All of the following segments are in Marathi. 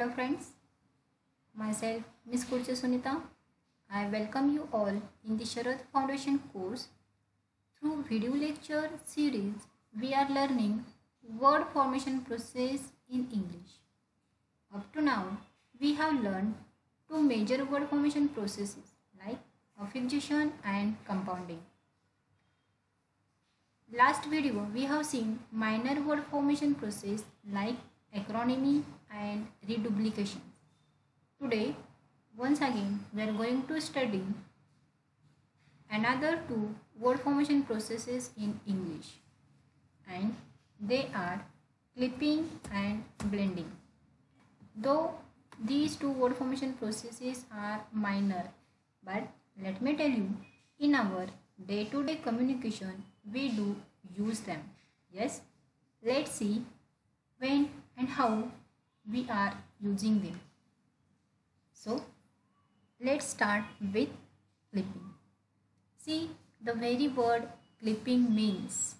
Hello friends, myself Miss Kurche Sunita. I welcome you all in the Sharad Foundation course. Through video lecture series, we are learning word formation process in English. Up to now, we have learned two major word formation processes like affixation and compounding. Last video, we have seen minor word formation process like acronymy and reduplication. Today, once again, we are going to study another two word formation processes in English and they are clipping and blending. Though these two word formation processes are minor, but let me tell you, in our day to day communication, we do use them. Yes, let's see when and how we are using them. So, let's start with clipping. See, the very word clipping means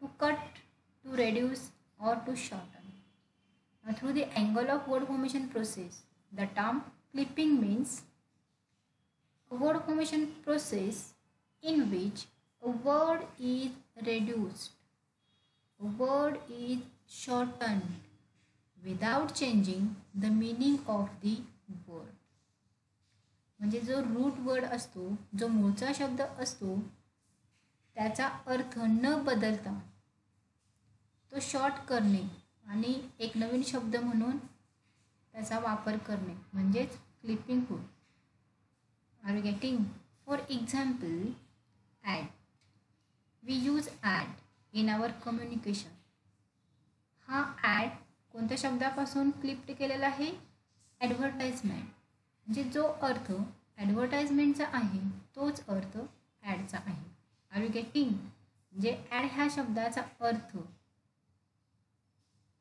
to cut, to reduce, or to shorten. Now, through the angle of word formation process, the term clipping means a word formation process in which a word is reduced, a word is shortened without changing the meaning of the word म्हणजे जो रूट वर्ड असतो जो मूळचा शब्द असतो त्याचा अर्थ न बदलता तो शॉर्ट करणे आणि एक नवीन शब्द म्हणून त्याचा वापर करणे. म्हणजेच क्लिपिंग होय are you getting for example ad we use ad in our communication हा ॲड कोणत्या शब्दापासून क्लिप्ट केलेला आहे? ॲडव्हर्टाईजमेंट म्हणजे जो अर्थ ॲडव्हर्टाईजमेंटचा आहे तोच अर्थ ॲडचा आहे. आर यू गेटिंग म्हणजे ॲड ह्या शब्दाचा अर्थ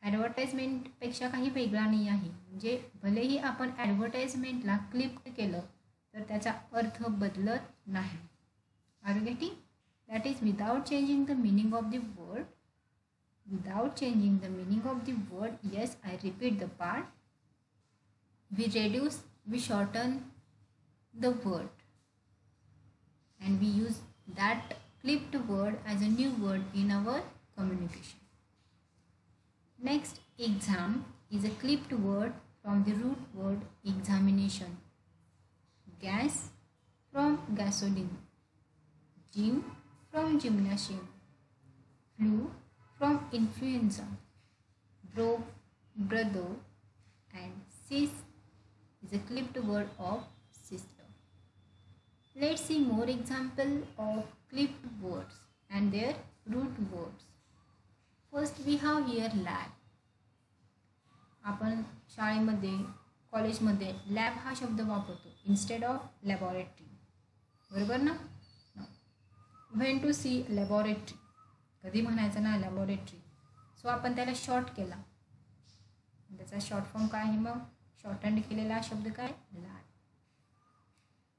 ॲडव्हर्टाईजमेंटपेक्षा काही वेगळा नाही आहे. म्हणजे भलेही आपण ॲडव्हर्टाईजमेंटला क्लिप्ट केलं तर त्याचा अर्थ बदलत नाही. Are you getting that is without changing the meaning of the word without changing the meaning of the word yes i repeat the part. We reduce we shorten the word. And we use that clipped word as a new word in our communication. Next exam is a clipped word from the root word examination. Gas from gasoline. Gym from gymnasium. Flu from influenza, bro, brother, and sis is a clipped word of sister. Let's see more example of clipped words and their root words. First we have here lab. आपण शाळेमध्ये कॉलेजमध्ये लॅब हा शब्द वापरतो इन्स्टेड ऑफ लॅबॉरेटरी बरोबर ना व्हेन टू सी लॅबॉरेटरी कधी म्हणायचं ना लॅबॉरेटरी सो आपण त्याला शॉर्ट केला. त्याचा शॉर्ट फॉर्म काय आहे मग? शॉर्ट हँड केलेला शब्द काय? लाड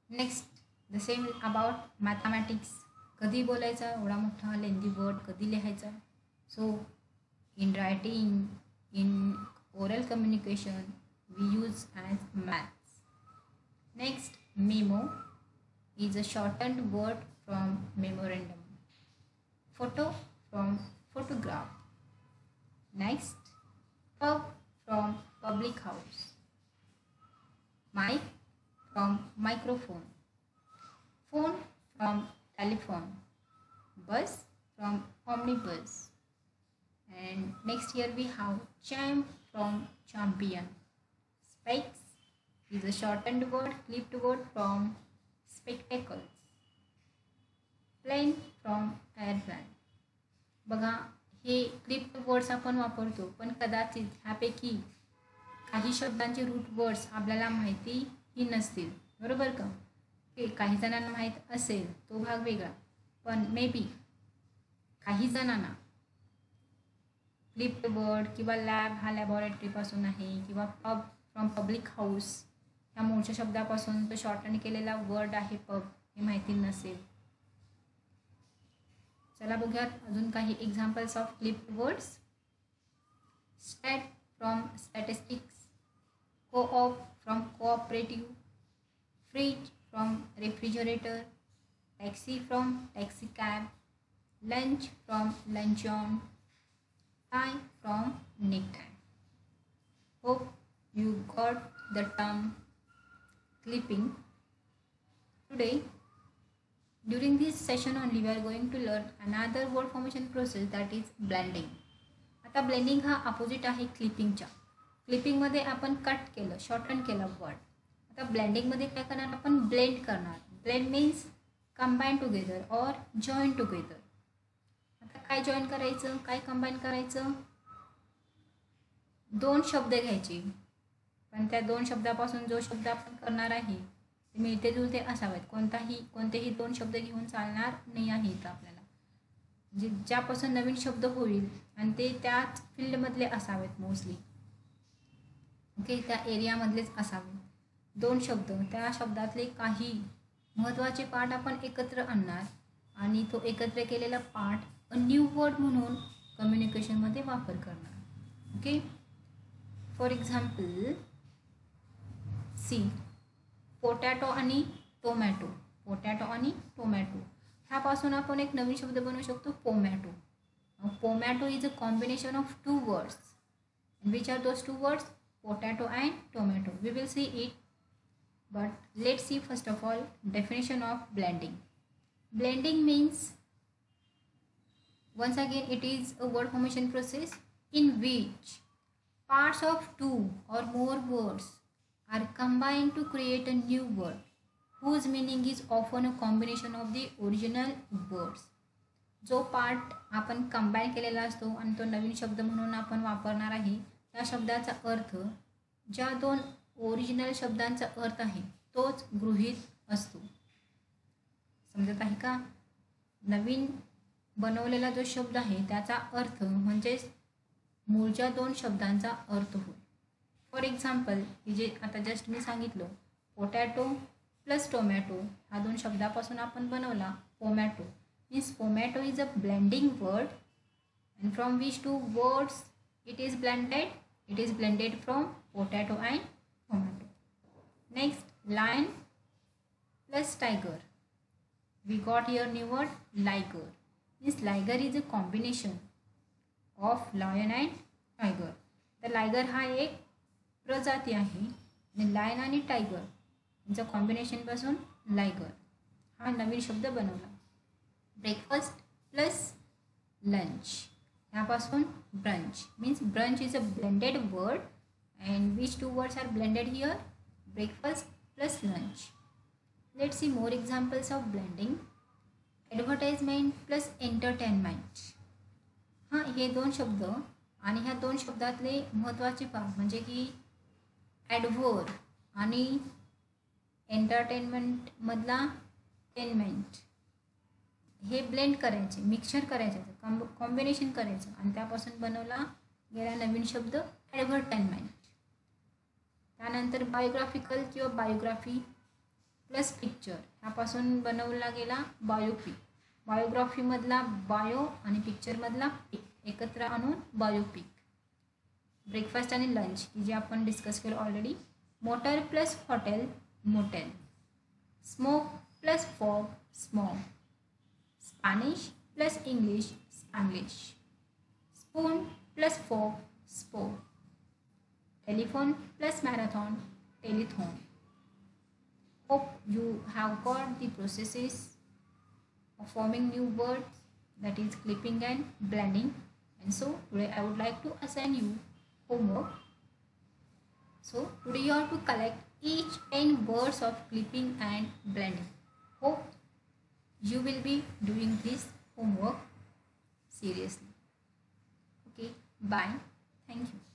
next the same about mathematics कधी बोलायचा? एवढा मोठा लेंदी वर्ड कधी लिहायचा? So in writing in oral communication we use as maths next memo is a shortened word from memorandum photo from photograph. Next, pub from public house. Mic from microphone. Phone from telephone. Bus from omnibus. And next here we have champ from champion. Spikes is a shortened word, clipped word from spectacles. Plane from airplane. बघा हे क्लिप्ट वर्ड्स आपण वापरतो पण कदाचित ह्यापैकी काही शब्दांचे रूट वर्ड्स आपल्याला माहितीही नसतील. बरोबर का? ते काही जणांना माहीत असेल तो भाग वेगळा. पण मे बी काही जणांना क्लिप्ट वर्ड किंवा लॅब हा लॅबॉरेटरीपासून आहे किंवा पब फ्रॉम पब्लिक हाऊस ह्या मूळच्या शब्दापासून तो शॉर्टन केलेला वर्ड आहे पब हे माहिती नसेल. चला बघूयात अजून काही examples of clipped words stat from statistics co op from cooperative fridge from refrigerator taxi from taxi cab lunch from luncheon tie from neck hope you got the term clipping today during this session only, we are going to learn another word formation process that is blending. आता ब्लेंडिंग हा अपोजिट आहे क्लिपिंगच्या क्लिपिंगमध्ये आपण कट केलं शॉर्टन केलं वर्ड आता ब्लेंडिंगमध्ये काय करणार? आपण ब्लेंड करणार. Blend means combine together or join together आता काय जॉईन करायचं? काय कंबाईन करायचं? दोन शब्द घ्यायचे. पण त्या दोन शब्दापासून जो शब्द आपण करणार आहे मिळते जुळते असावेत. कोणताही कोणतेही दोन शब्द घेऊन चालणार नाही आहे इथं आपल्याला. जे ज्यापासून नवीन शब्द होईल आणि ते त्याच फील्डमधले असावेत मोस्टली ओके त्या एरियामधलेच असावे दोन शब्द. त्या शब्दातले काही महत्त्वाचे पाठ आपण एकत्र आणणार आणि तो एकत्र केलेला पाठ अ न्यू वर्ड म्हणून कम्युनिकेशनमध्ये वापर करणार. Okay for example see potato आणि टोमॅटो. पोटॅटो आणि टोमॅटो. ह्यापासून आपण एक नवीन शब्द बनवू शकतो pomato. Pomato is a combination of two words which are those two words potato and tomato. We will see it but let see first of all definition of blending blending means once again it is a word formation process in which parts of two or more words are combined to create a new word whose meaning is often a combination of the original words. जो पार्ट आपण कंबाईन केलेला असतो आणि तो नवीन शब्द म्हणून आपण वापरणार आहे त्या शब्दाचा अर्थ ज्या दोन ओरिजिनल शब्दांचा अर्थ आहे तोच गृहीत असतो. समजत आहे का? नवीन बनवलेला जो शब्द आहे त्याचा अर्थ म्हणजेच मूळच्या दोन शब्दांचा अर्थ होय. फॉर एक्झाम्पल जे आता जस्ट मी सांगितलं पोटॅटो प्लस टोमॅटो हा दोन शब्दापासून आपण बनवला pomato means pomato is a blending word and from which two words it is blended it is blended from potato and tomato next lion plus tiger we got here new word liger. This liger is a combination of lion and tiger. तर लायगर हा एक प्रजाती आहे. आणि लायन आणि टायगर यांचं कॉम्बिनेशनपासून लायगर हा नवीन शब्द बनवला. ब्रेकफास्ट प्लस लंच ह्यापासून brunch means brunch is a blended word and which two words are blended here breakfast plus lunch let see more examples of blending advertisement plus entertainment हां हे दोन शब्द आणि ह्या दोन शब्दातले महत्त्वाचे पार्ट म्हणजे की ॲडव्हर आणि एंटरटेनमेंटमधला टेनमेंट. हे ब्लेंड करायचे मिक्सचर करायचं कॉम्ब कॉम्बिनेशन करायचं आणि त्यापासून बनवला गेला नवीन शब्द ॲडव्हर्टाइनमेंट त्यानंतर बायोग्राफिकल किंवा बायोग्राफी प्लस पिक्चर ह्यापासून बनवला गेला बायोपिक बायोग्राफीमधला बायो आणि पिक्चरमधला पिक एकत्र आणून बायोपिक ब्रेकफास्ट आणि लंच ही जी आपण डिस्कस केलं already motor plus hotel motel smoke plus fog smog Spanish plus English Spanglish spoon plus fork spork telephone plus marathon telethon hope you have got the processes forming new word that is clipping and blending and so today I would like to assign you homework so today you have to collect each 10 words of clipping and blending. Hope you will be doing this homework seriously. Okay bye. Thank you